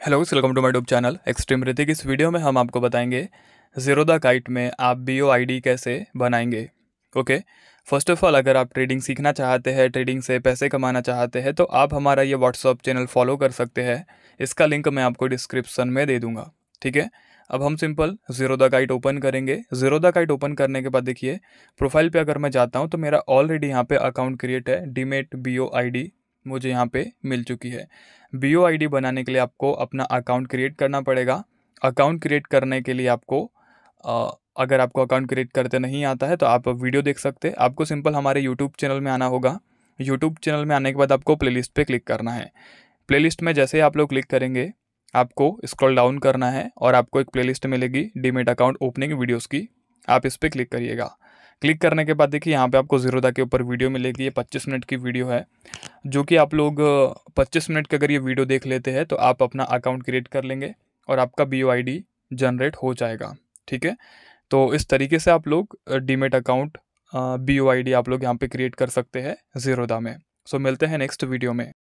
Hello welcome to my YouTube channel extreme Hrithik इस video में हम आपको बताएँगे ज़ीरोदा काइट में आप बी ओ कैसे बनाएँगे ओके फ़र्स्ट ऑफ़ ऑल अगर आप ट्रेडिंग सीखना चाहते हैं ट्रेडिंग से पैसे कमाना चाहते हैं तो आप हमारा ये व्हाट्सअप चैनल फॉलो कर सकते हैं। इसका लिंक मैं आपको डिस्क्रिप्सन में दे दूँगा, ठीक है? अब हम सिंपल ज़ीरोदा काइट ओपन करेंगे। ज़ीरोदा काइट ओपन करने के बाद देखिए प्रोफ़ाइल पे अगर मैं जाता हूँ तो मेरा ऑलरेडी यहाँ पे अकाउंट क्रिएट है डीमेट बी ओ मुझे यहाँ पे मिल चुकी है। बी ओ आई डी बनाने के लिए आपको अपना अकाउंट क्रिएट करना पड़ेगा। अकाउंट क्रिएट करने के लिए आपको आ, अगर आपको अकाउंट क्रिएट करते नहीं आता है तो आप वीडियो देख सकते हैं। आपको सिंपल हमारे यूट्यूब चैनल में आना होगा। यूट्यूब चैनल में आने के बाद आपको प्लेलिस्ट पे क्लिक करना है। प्लेलिस्ट में जैसे ही आप लोग क्लिक करेंगे आपको स्क्रॉल डाउन करना है और आपको एक प्लेलिस्ट मिलेगी डीमेट अकाउंट ओपनिंग वीडियोस की। आप इस पर क्लिक करिएगा। क्लिक करने के बाद देखिए यहाँ पे आपको ज़ीरोदा के ऊपर वीडियो मिलेगी। ये 25 मिनट की वीडियो है। जो कि आप लोग 25 मिनट के अगर ये वीडियो देख लेते हैं तो आप अपना अकाउंट क्रिएट कर लेंगे और आपका बी ओ जनरेट हो जाएगा, ठीक है? तो इस तरीके से आप लोग डीमेट अकाउंट बी ओ आप लोग यहाँ पे क्रिएट कर सकते हैं ज़ीरोदा में। सो मिलते हैं नेक्स्ट वीडियो में।